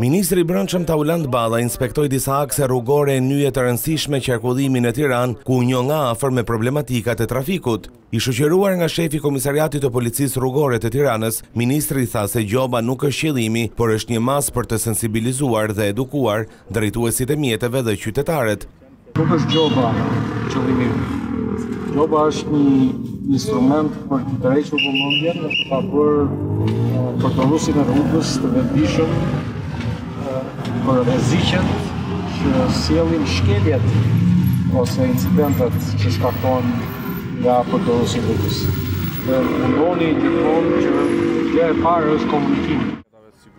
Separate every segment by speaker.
Speaker 1: Ministri i Brendshëm Taulant Balla inspektoi disa akse rrugore e nyje të rëndësishme qarkullimi në Tiranë, ku u njoh nga afër me problematikat e trafikut. I shoqëruar nga shefi i Komisariatit të Policisë Rrugore të Tiranës, ministri tha se gjoba nuk është qëllimi, por është një masë për të sensibilizuar dhe edukuar drejtuesit e mjeteve dhe qytetarët.
Speaker 2: Nuk është gjoba qëllimi. Gjoba është një instrument për të tërhequr vëmendjen dhe për ta bërë përdoruesin e rrugës të vetëdijshëm për rreziqet që sjellin shkeljet ose incidentet që shkaktohen nga përdoruesi i rrugës. Dhe mendoni gjithmonë që gjëja e parë është komunikimi.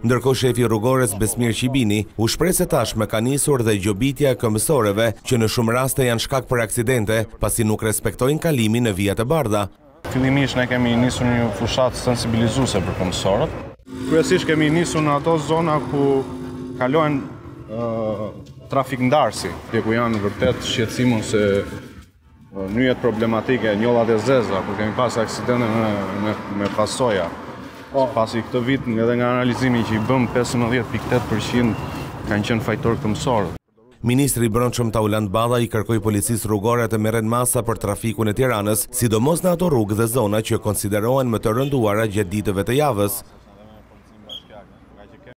Speaker 1: Ndërkohë shefi i rrugores Besmir Qibini u shpreh se tashmë ka nisur dhe gjobitja e këmbësorëve që në shumë raste janë shkak për aksidente, pasi nuk respektojnë kalimin në vijat e bardha.
Speaker 3: Fillimisht ne kemi nisur një fushatë sensibilizuese për këmbësorët. Kryesisht kemi nisur në ato zona ku kalohen trafikndarësit, dhe ku janë vërtet shqetësim ose Nyjet problematike, njollat e zeza, ku kemi pas aksidente me, me, me pasoja. Po. Pasi këtë vit, edhe nga analizimi që i bëmë, 15.8% kanë qenë fajtorë këmbësorët.
Speaker 1: Ministri i Brendshëm Taulant Balla i kërkoi policisë rrugore të merren masa për trafikun e Tiranës, sidomos në ato rrugë dhe zona që konsiderohen më të rënduara gjatë ditëve të javës.